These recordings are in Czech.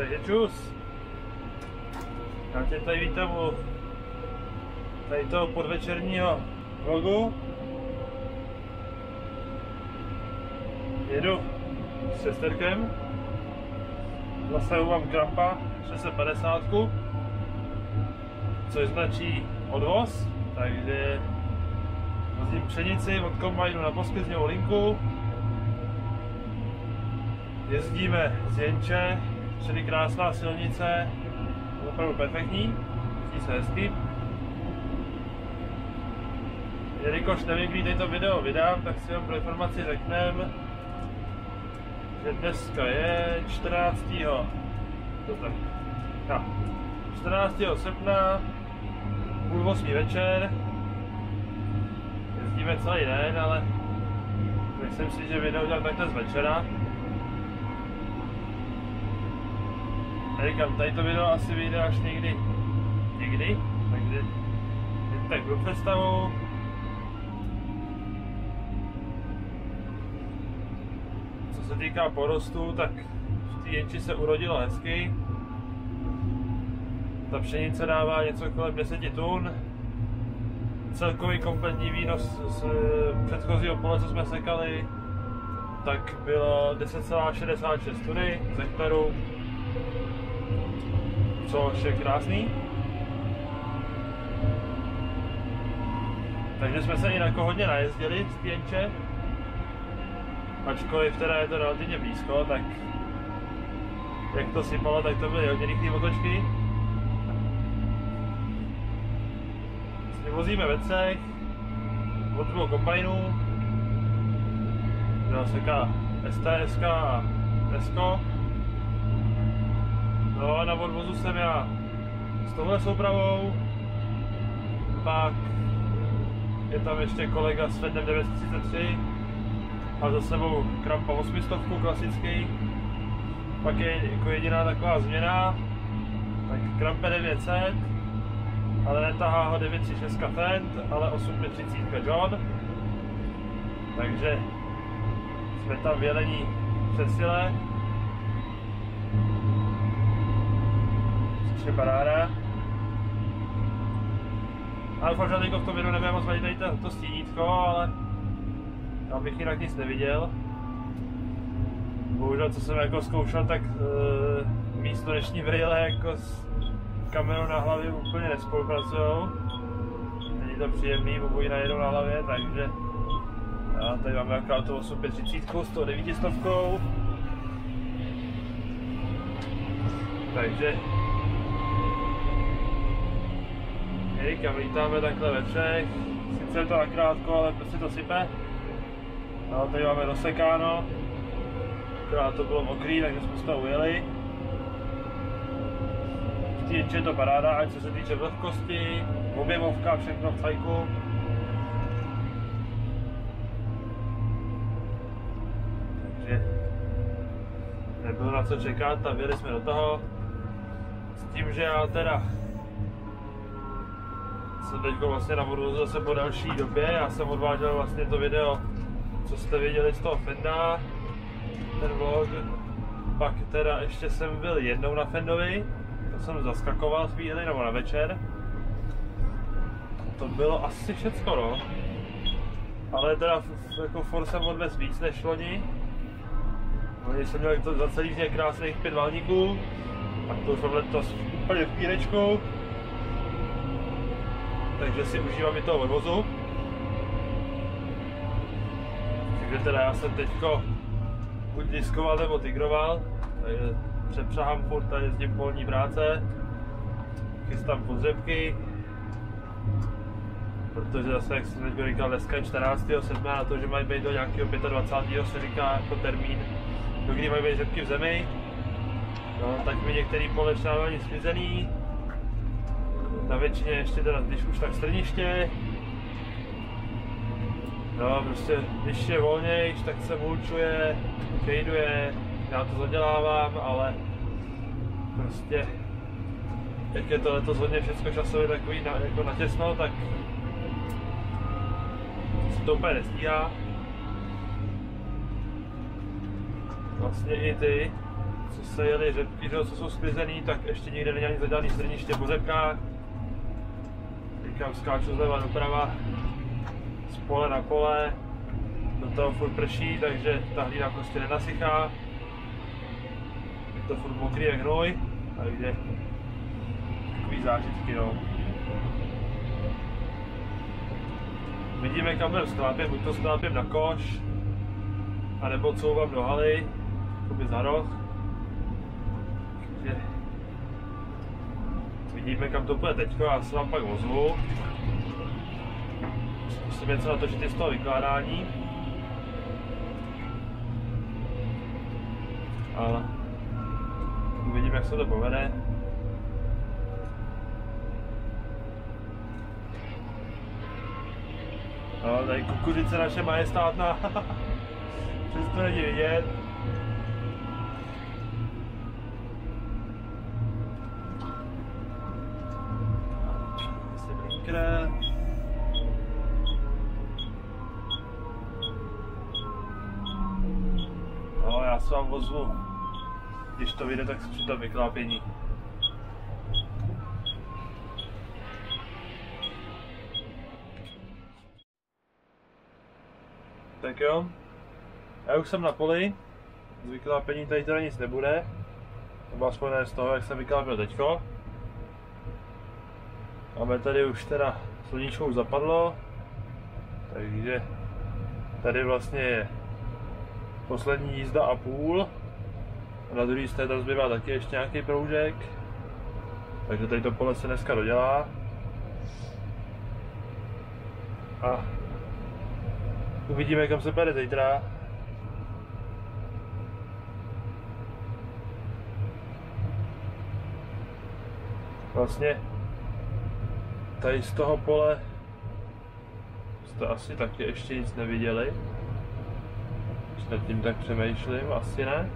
Takže čus. Já tě tady vítám u tady toho podvečerního vlogu. Jedu s sesterkem. Zase mám krampa 650, což značí odvoz, takže vozím pšenici od kombajnu na poskytňovou linku. Jezdíme z Jenče, čili krásná silnice, opravdu perfektní, jezdí se hezky. Jelikož nevím, kdy to video vydám, tak si vám pro informaci řekneme, že dneska je 14. To tak, ja, 14. srpna, půl 8 večer. Jezdíme celý den, ale myslím si, že video udělám takhle z večera. Říkám, tady to video asi vyjde až někdy, někdy, takže tak do představu. Co se týká porostu, tak v té jenči se urodilo hezky. Ta pšenice dává něco kolem 10 tun. Celkový kompletní výnos z předchozího pole, co jsme sekali, tak bylo 10,66 tuny z hektaru což je krásný. Takže jsme se i jako hodně najezdili z Pěnče. Ačkoliv teda je to relativně blízko, tak jak to sypalo, tak to byly hodně rychlé otočky. Vozíme ve třech, od dvou kombajnů, seká STSK a SKO. No a na odvozu jsem já s touhle soupravou, pak je tam ještě kolega s Fendem 933 a za sebou Krampa 800 klasický. Pak je jako jediná taková změna, tak Krampe 900, ale netahá ho 936 Fend, ale 830 John. Takže jsme tam vělení přesile. Je paráda. Ale doufám, že v tom videu nebudeme moc vadit tady to, to stínítko, ale já bych jinak nic neviděl. Bohužel, co jsem jako zkoušel, tak e, místo dnešní brýle jako s kamerou na hlavě úplně nespolupracují. Není to příjemný, obojí najedou na hlavě, takže já tady máme jako to 8530 s tou 900. Takže kam lítáme takhle ve třech. Sice je to nakrátko, ale prostě to sype. No, tady máme dosekáno. Akorát to bylo mokrý, takže jsme z toho ujeli. Je to paráda, ať co se týče vlhkosti, objemovka, všechno v fajku. Takže nebylo na co čekat a vyjeli jsme do toho. S tím, že já teda jsem teď vlastně na vodu zase po další době. Já jsem odváděl vlastně to video, co jste viděli z toho Fenda, ten vlog. Pak teda ještě jsem byl jednou na Fendovi, to jsem zaskakoval chvíli, nebo na večer. To bylo asi všecko, no. Ale teda jako for jsem odvez víc než loni. Oni jsem měl to za celý krásných pět válníků, tak to už letos úplně v pírečku takže si užívám i toho odvozu. Takže teda já jsem teďko buď diskoval nebo tigroval, takže přepřahám furt a jezdím polní práce, chystám podřebky, protože zase, jak jsem teď říkal, dneska je 14. 7. na to, že mají být do nějakého 25. se říká jako termín, do kdy mají být řepky v zemi, no, tak mi některý pole třeba ani sklizený, na většině ještě teda, když už tak strniště. No prostě, když je volnějš, tak se mulčuje, fejduje, já to zadělávám, ale prostě jak je to letos hodně všechno časově takový na, jako natěsno, tak se to úplně nestíhá. Vlastně i ty co se jeli řepky, co jsou sklizený, tak ještě nikde není ani zadělaný strniště po řepkách. Říkám, skáču zleva doprava, z pole na pole, do toho furt prší, takže ta hlína prostě nenasychá. Je to furt mokrý jak hnoj, takže takový zážitky no. Vidíme kam budeme sklápět, buď to sklápěm na koš, anebo couvám do haly, jakoby za roh. Vidíme kam to půjde teďko, já se vám pak ozvu. Musím něco natočit i z toho vykládání. A uvidíme jak se to povede. No, tady kukuřice naše majestátná. Přes to není vidět. Blinkne. No, já se vám ozvu, když to vyjde, tak při tom vyklápění. Tak jo, já už jsem na poli, z vyklápění tady teda nic nebude, nebo aspoň ne z toho, jak jsem vyklápěl teďko. Máme tady už teda sluníčko zapadlo, takže tady vlastně je poslední jízda a půl. A na druhé straně tam zbývá taky ještě nějaký proužek. Takže tady to pole se dneska dodělá. A uvidíme, kam se půjde zítra. Vlastně tady z toho pole jste asi taky ještě nic neviděli. Když nad tím tak přemýšlím, asi ne.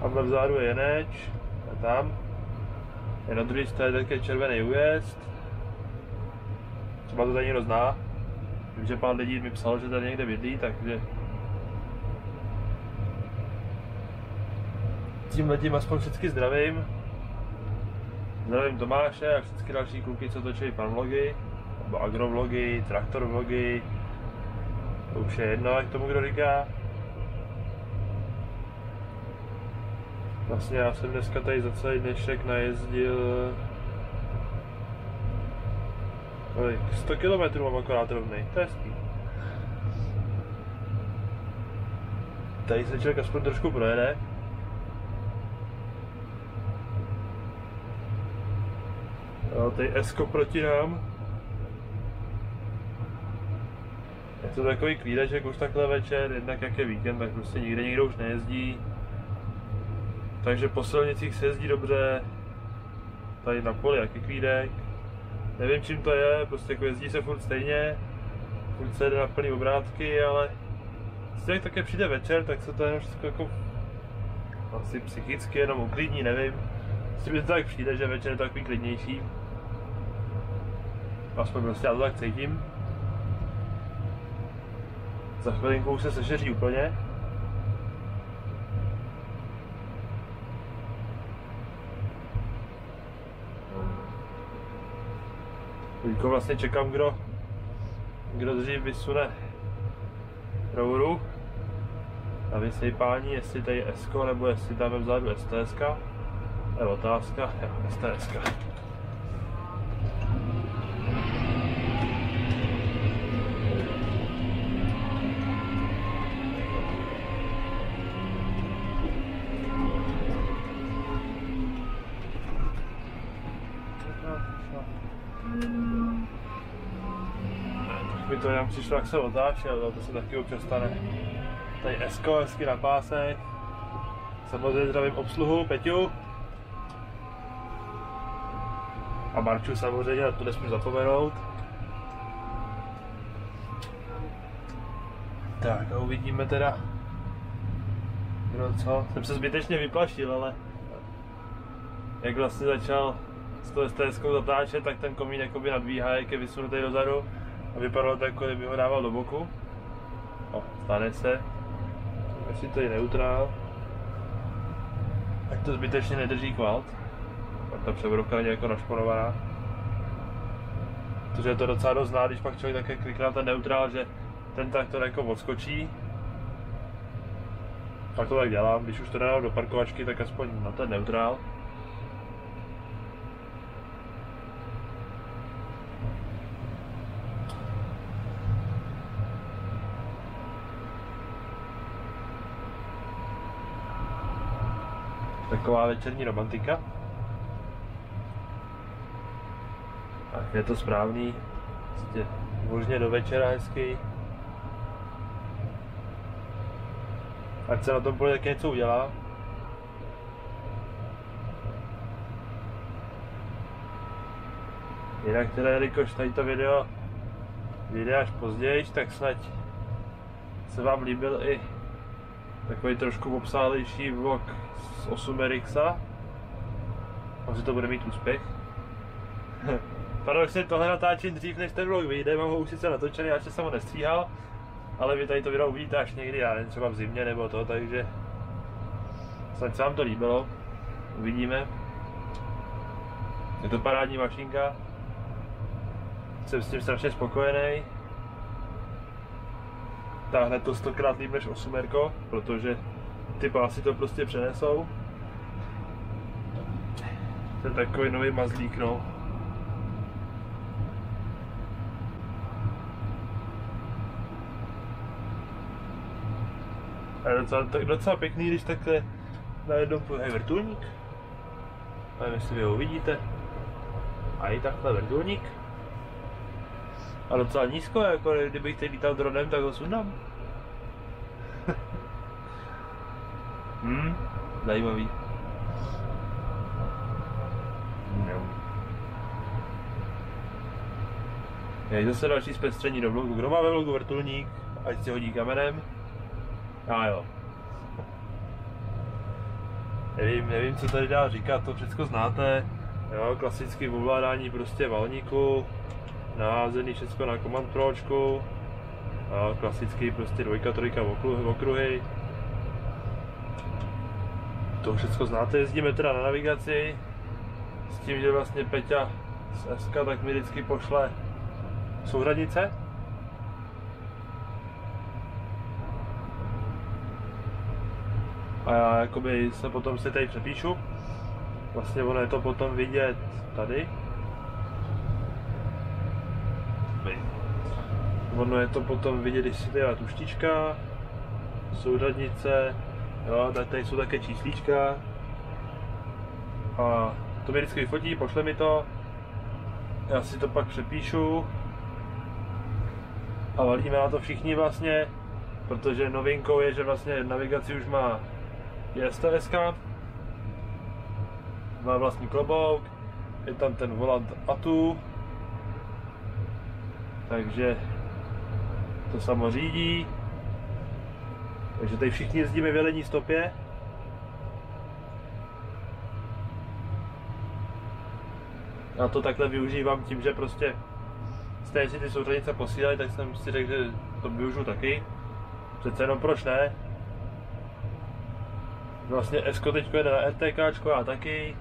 Tam vzadu je Jeneč, a tam. Je na druhé straně také červený újezd. Třeba to tady někdo zná. Vím, že pár lidí mi psal, že tady někde bydlí, takže tímhle tím aspoň vždycky zdravím. Zdravím Tomáše a všechny další kluky, co točí pan vlogy, nebo agrovlogy, traktor vlogy. To už je jedno, jak tomu kdo říká. Vlastně já jsem dneska tady za celý dnešek najezdil kolik? 100 km mám akorát rovnej, to je hezký. Tady se člověk aspoň trošku projede. Jo, tady Esko proti nám. Je to takový klídeček už takhle večer, jednak jak je víkend, tak prostě nikde nikdo už nejezdí. Takže po silnicích se jezdí dobře, tady na poli jaký klídek. Nevím čím to je, prostě jako jezdí se furt stejně, furt se jde na plný obrátky, ale prostě jak také přijde večer, tak se to jenom všechno jako asi psychicky jenom uklidní, nevím. Prostě mi to tak přijde, že večer je to takový klidnější. Aspoň prostě já to tak cítím. Za chvilinku se sešeří úplně. Teďko vlastně čekám, kdo, kdo dřív vysune rouru na vysejpání, jestli tady je Esko, nebo jestli tam je vzadu STS. To je otázka, jo, STS. Mi to jenom přišlo, jak se otáčel, to se taky občas stane. Tady Esko, hezky na pásech. Samozřejmě zdravím obsluhu, Peťu. A Marču samozřejmě, to nesmím zapomenout. Tak a uvidíme teda, kdo co. Jsem se zbytečně vyplašil, ale jak vlastně začal s tou STS zatáčet, tak ten komín jakoby nadvíhá, jak je vysunutý dozadu a vypadalo to jako kdyby ho dával do boku. O, stane se. jestli to je neutrál. Ať to zbytečně nedrží kvalt. A ta převodovka není jako našponovaná. Protože je to docela dost znát, když pak člověk také klikne na ten neutrál, že ten traktor jako odskočí. Tak to tak dělám, když už to dám do parkovačky, tak aspoň na ten neutrál. Taková večerní romantika. Tak je to správný. Prostě možně do večera hezky. Ať se na tom poli taky něco udělá. Jinak teda, jelikož tady to video vyjde až později, tak snad se vám líbil i takový trošku obsáhlejší vlog z 8RX. Asi to bude mít úspěch. Paradoxně tohle natáčím dřív, než ten vlog vyjde, mám ho už sice natočený, já jsem ho nestříhal, ale vy tady to video uvidíte až někdy, já nevím, třeba v zimě nebo to, takže snad se vám to líbilo, uvidíme. Je to parádní mašinka, jsem s tím strašně spokojený. Táhne to stokrát líp než 8 protože ty pásy to prostě přenesou. To je takový nový mazlík, no. A je docela, tak docela pěkný, když takhle najednou půjde vrtulník. Nevím, jestli vy ho uvidíte. A i takhle vrtulník. A docela nízko, jako kdybych teď lítal dronem, tak ho sundám. hmm, zajímavý. Je zase další zpestření do vlogu. Kdo má ve vlogu vrtulník, ať si hodí kamenem. A jo. Nevím, nevím, co tady dá říkat, to všechno znáte. Jo, klasický ovládání prostě valníku, naházený všechno na jo, klasický prostě dvojka, trojka okruhy, okruhy. To všechno znáte, jezdíme teda na navigaci, s tím, že vlastně Peťa z SK tak mi vždycky pošle souhranice, a já jakoby se potom si tady přepíšu. Vlastně ono je to potom vidět tady. Ono je to potom vidět, když si tady tuštička, souřadnice, jo, tak tady jsou také číslíčka. A to mi vždycky vyfotí, pošle mi to, já si to pak přepíšu a valíme na to všichni vlastně, protože novinkou je, že vlastně navigaci už má je STS, má vlastní klobouk, je tam ten volant ATU, takže to samo řídí. Takže tady všichni jezdíme v jelení stopě. Já to takhle využívám tím, že prostě z si ty souřadnice posílají, tak jsem si řekl, že to využiju taky. Přece jenom proč ne? Vlastně S teď jede na RTK a taky.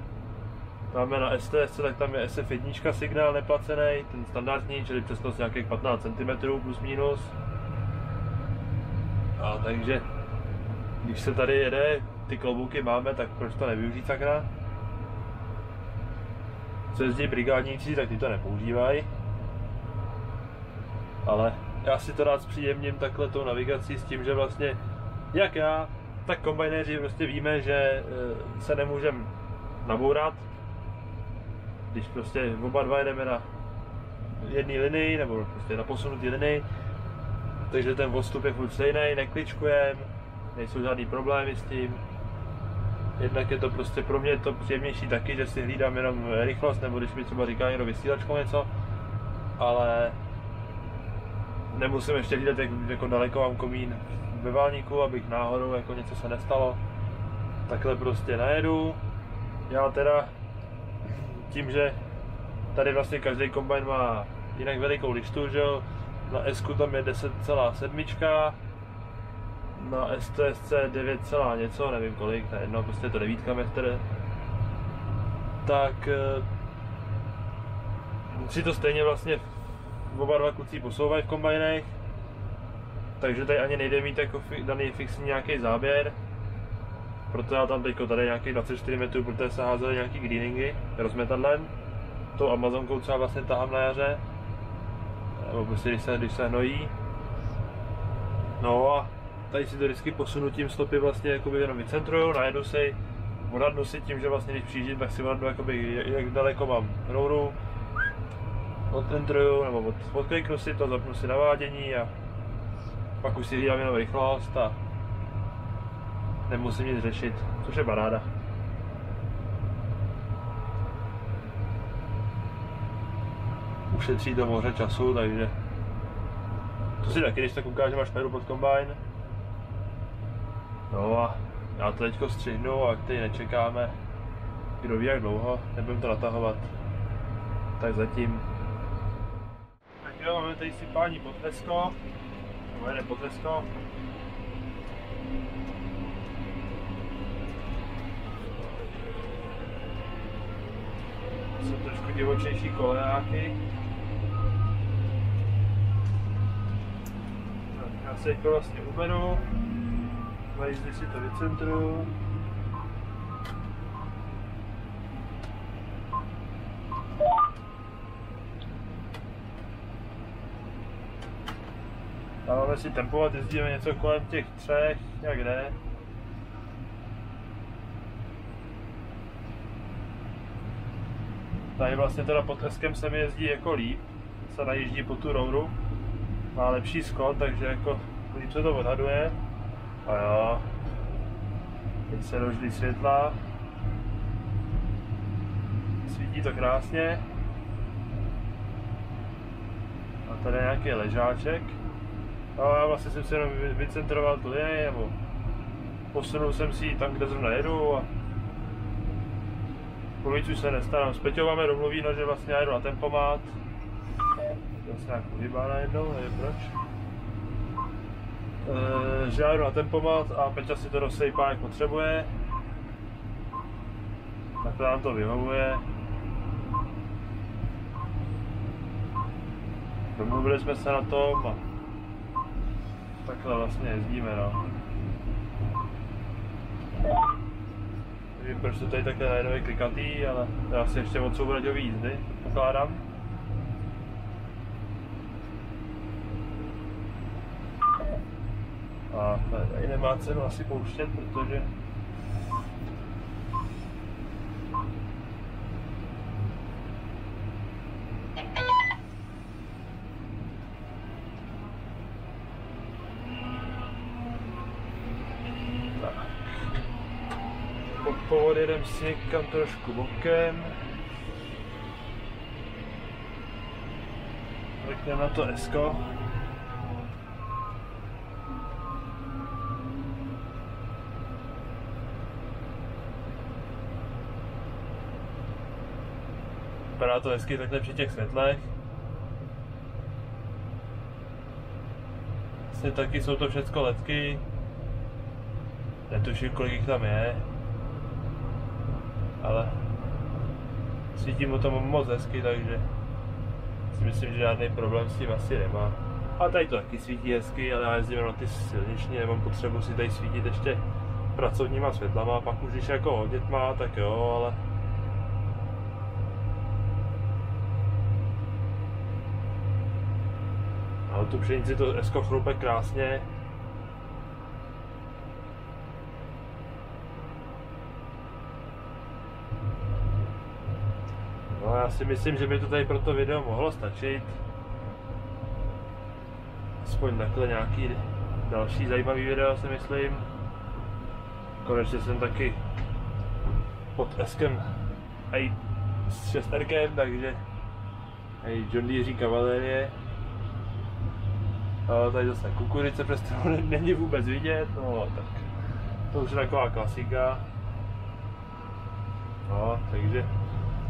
Máme na STS, tak tam je SF1 signál neplacený, ten standardní, čili přesnost nějakých 15 cm plus minus. A takže, když se tady jede, ty klobouky máme, tak proč to nevyužít sakra? Co jezdí brigádníci, tak ty to nepoužívají. Ale já si to rád zpříjemním takhle tou navigací s tím, že vlastně, jak já, tak kombajnéři prostě víme, že eh, se nemůžeme nabourat, když prostě oba dva jedeme na jedné linii, nebo prostě na posunutý linii, takže ten postup je furt stejný, nekličkujeme, nejsou žádný problémy s tím. Jednak je to prostě pro mě to příjemnější taky, že si hlídám jenom rychlost, nebo když mi třeba říká někdo vysílačkou něco, ale nemusím ještě hlídat, jak jako daleko mám komín ve válníku, abych náhodou jako něco se nestalo. Takhle prostě najedu. Já teda tím, že tady vlastně každý kombajn má jinak velikou lištu, že jo, na S tam je 10,7, na STSC 9, celá něco, nevím kolik, ne, no prostě je to devítka metr, tak eh, si to stejně vlastně oba dva kluci posouvají v kombajnech, takže tady ani nejde mít jako daný fixní nějaký záběr, proto já tam teďko tady nějaký 24 metrů, protože se házely nějaký greeningy rozmetadlem, tou Amazonkou třeba vlastně tahám na jaře, nebo prostě když se, když se hnojí. No a tady si to vždycky posunu tím stopy vlastně jakoby jenom vycentruju, najedu si, odhadnu si tím, že vlastně když přijíždím, tak si odhadnu jakoby, jak daleko mám rouru, odcentruju, nebo od, odkliknu si to, zapnu si navádění a pak už si hlídám jenom rychlost a nemusím nic řešit, což je baráda. Ušetří to moře času, takže to si taky, když tak ukážu, máš peru pod kombajn. No a já to teďko střihnu a teď nečekáme, kdo ví jak dlouho, nebudem to natahovat. Tak zatím. Tak jo, máme tady sypání pod nebo jede pod. Trošku divočejší kolejáky. Já se jako vlastně uberu, Vajzli si to vycentruju. Dáváme si tempovat, jezdíme něco kolem těch třech, jak jde. Tady vlastně teda pod Eskem se mi jezdí jako líp, se najíždí po tu rouru. Má lepší skot, takže jako líp se to odhaduje. A jo. Teď se dožili světla. Svítí to krásně. A tady je nějaký ležáček. A já vlastně jsem si jenom vycentroval tu linii, nebo posunul jsem si ji tam, kde zrovna jedu a Kvůli už se nestarám. S Peťou máme domluvíno, že vlastně já jedu na tempomat. To se nějak uhybá najednou, nevím proč. E, že já jedu na tempomat a Peťa si to rozsejpá, jak potřebuje. Tak to nám to vyhovuje. Domluvili jsme se na tom a takhle vlastně jezdíme, no. Nevím, proč to tady takhle najednou je klikatý, ale je asi ještě od soubraďový jízdy, pokládám. A tady nemá cenu asi pouštět, protože odjedeme si někam trošku bokem. Mrkneme na to Esko. Vypadá to hezky takhle při těch světlech. Vlastně taky jsou to všechno letky. Netuším, kolik jich tam je ale svítí mu to moc hezky, takže si myslím, že žádný problém s tím asi nemá. A tady to taky svítí hezky, ale já jezdím na ty silniční, nemám potřebu si tady svítit ještě pracovníma světlama, pak už když jako hodně tmá, tak jo, ale Ale tu pšenici to Esko chrupe krásně, já si myslím, že by to tady pro to video mohlo stačit. Aspoň takhle nějaký další zajímavý video si myslím. Konečně jsem taky pod Eskem i s šesterkem, takže i John Deere kavalérie. A tady zase kukurice přes není vůbec vidět, no tak to už je taková klasika. No, takže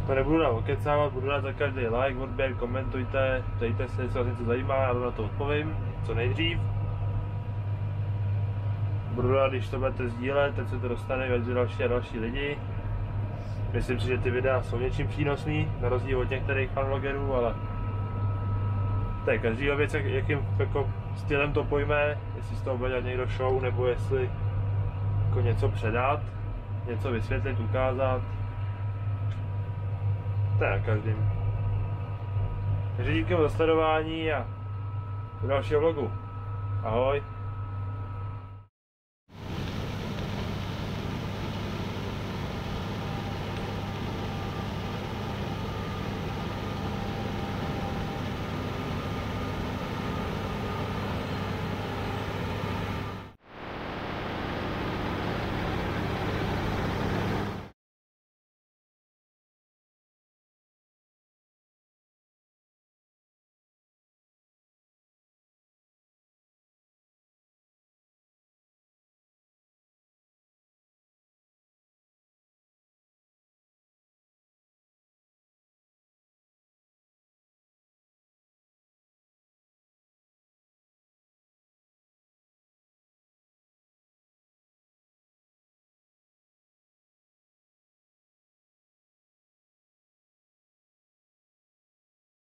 to nebudu dál okecávat, budu rád za každý like, odběr, komentujte, ptejte se, jestli vás něco zajímá, já na to odpovím, co nejdřív. Budu rád, když to budete sdílet, teď se to dostane mezi další a další lidi. Myslím si, že ty videa jsou něčím přínosný, na rozdíl od některých fanlogerů, ale to je každýho věc, jak, jakým jako stylem to pojme, jestli z toho bude dělat někdo show, nebo jestli jako něco předat, něco vysvětlit, ukázat. To je na každým. Takže díky za sledování a do dalšího vlogu. Ahoj.